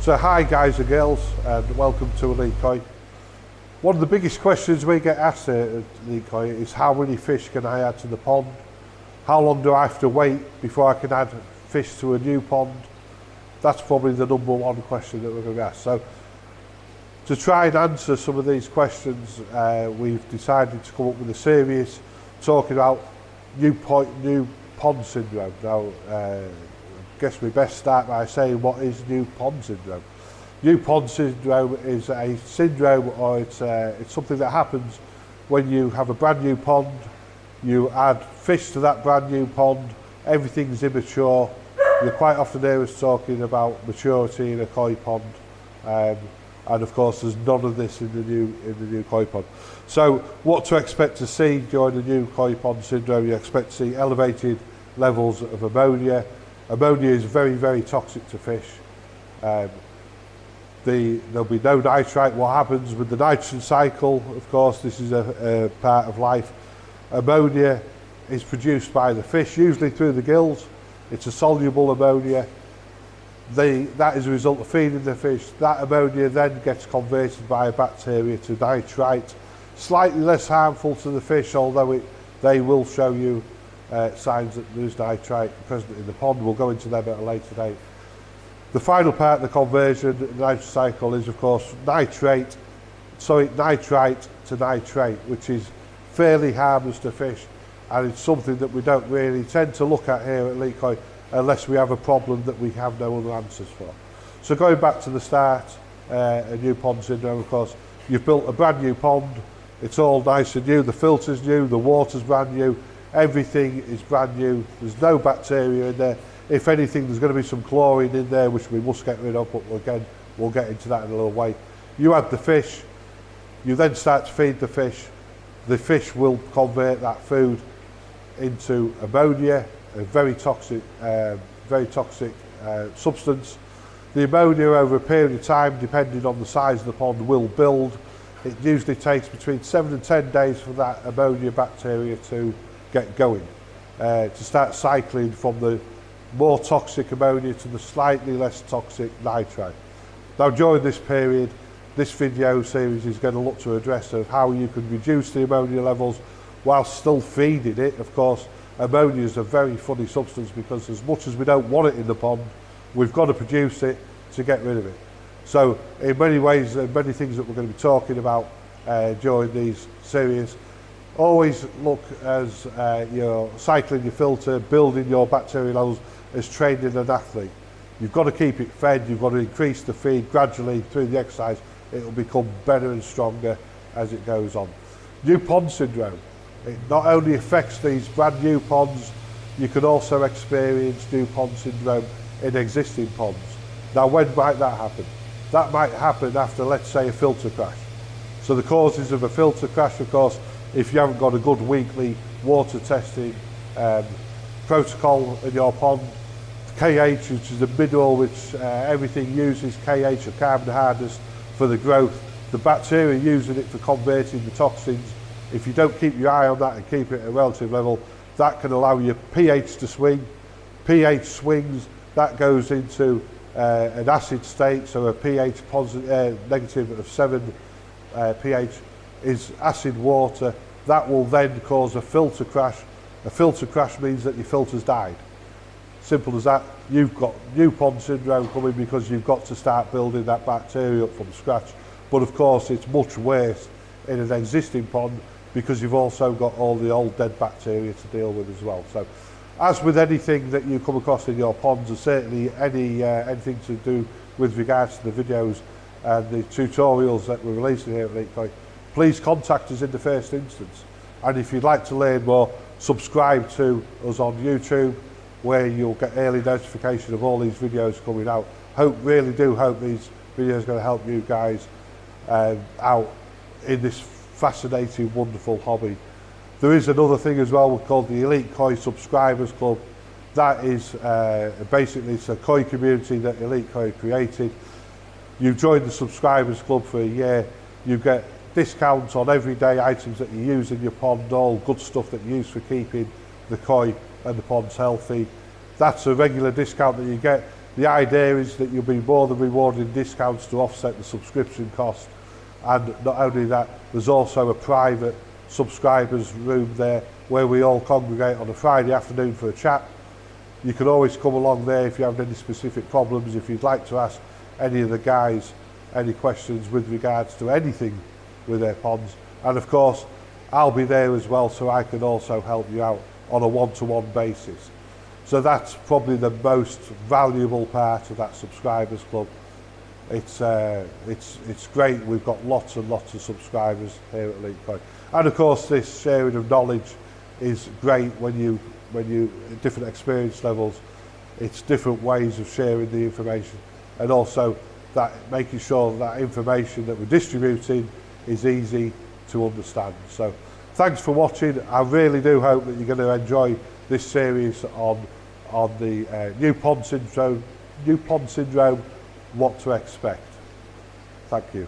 So hi guys and girls and welcome to Elite Koi. One of the biggest questions we get asked here at Elite is how many fish can I add to the pond? How long do I have to wait before I can add fish to a new pond? That's probably the number one question that we're going to ask. So to try and answer some of these questions, uh, we've decided to come up with a series talking about new, point, new pond syndrome. Now, uh, guess we best start by saying what is new pond syndrome. New pond syndrome is a syndrome or it's, uh, it's something that happens when you have a brand new pond, you add fish to that brand new pond, everything's immature. You're quite often hear us talking about maturity in a koi pond. Um, and of course there's none of this in the new in the new koi pond. So what to expect to see during the new koi pond syndrome? You expect to see elevated levels of ammonia, Ammonia is very, very toxic to fish. Um, the, there'll be no nitrite. What happens with the nitrogen cycle, of course, this is a, a part of life. Ammonia is produced by the fish, usually through the gills. It's a soluble ammonia. That is a result of feeding the fish. That ammonia then gets converted by a bacteria to nitrite. Slightly less harmful to the fish, although it, they will show you uh, signs that there's nitrite present in the pond. We'll go into them at a later date. The final part, the conversion, the cycle is of course nitrate, sorry, nitrite to nitrate, which is fairly harmless to fish and it's something that we don't really tend to look at here at Leacoy unless we have a problem that we have no other answers for. So going back to the start, uh, a new pond syndrome, of course, you've built a brand new pond, it's all nice and new, the filter's new, the water's brand new, Everything is brand new. There's no bacteria in there. If anything, there's going to be some chlorine in there, which we must get rid of, but again, we'll get into that in a little way. You add the fish, you then start to feed the fish. The fish will convert that food into ammonia, a very toxic, uh, very toxic uh, substance. The ammonia over a period of time, depending on the size of the pond, will build. It usually takes between seven and 10 days for that ammonia bacteria to get going, uh, to start cycling from the more toxic ammonia to the slightly less toxic nitrite. Now during this period, this video series is going to look to address of how you can reduce the ammonia levels while still feeding it. Of course, ammonia is a very funny substance because as much as we don't want it in the pond, we've got to produce it to get rid of it. So in many ways, there are many things that we're going to be talking about uh, during these series always look as uh, you're cycling your filter, building your bacteria levels as training an athlete. You've got to keep it fed, you've got to increase the feed gradually through the exercise. It will become better and stronger as it goes on. New pond syndrome. It not only affects these brand new ponds, you can also experience new pond syndrome in existing ponds. Now when might that happen? That might happen after, let's say, a filter crash. So the causes of a filter crash, of course, if you haven't got a good weekly water testing um, protocol in your pond. KH, which is a mineral which uh, everything uses, KH or carbon hardness for the growth. The bacteria using it for converting the toxins. If you don't keep your eye on that and keep it at a relative level, that can allow your pH to swing. pH swings, that goes into uh, an acid state, so a pH positive, uh, negative of 7 uh, pH is acid water. That will then cause a filter crash. A filter crash means that your filter's died. Simple as that. You've got new pond syndrome coming because you've got to start building that bacteria up from scratch. But of course, it's much worse in an existing pond because you've also got all the old dead bacteria to deal with as well. So as with anything that you come across in your ponds and certainly any uh, anything to do with regards to the videos and the tutorials that we're releasing here at Leak Point, please contact us in the first instance. And if you'd like to learn more, subscribe to us on YouTube where you'll get early notification of all these videos coming out. Hope, really do hope these videos are going to help you guys um, out in this fascinating, wonderful hobby. There is another thing as well called the Elite Koi Subscribers Club. That is uh, basically it's a koi community that Elite Koi created. You join the Subscribers Club for a year, you get discounts on everyday items that you use in your pond, all good stuff that you use for keeping the koi and the ponds healthy. That's a regular discount that you get. The idea is that you'll be more than rewarding discounts to offset the subscription cost. And not only that, there's also a private subscribers room there where we all congregate on a Friday afternoon for a chat. You can always come along there if you have any specific problems, if you'd like to ask any of the guys any questions with regards to anything with their ponds. And of course, I'll be there as well so I can also help you out on a one-to-one -one basis. So that's probably the most valuable part of that subscribers club. It's, uh, it's, it's great. We've got lots and lots of subscribers here at Elite Koi. And of course, this sharing of knowledge is great when you, when you, different experience levels, it's different ways of sharing the information and also that making sure that information that we're distributing is easy to understand. So thanks for watching. I really do hope that you're going to enjoy this series on on the uh, new pond syndrome, new pond syndrome, what to expect. Thank you.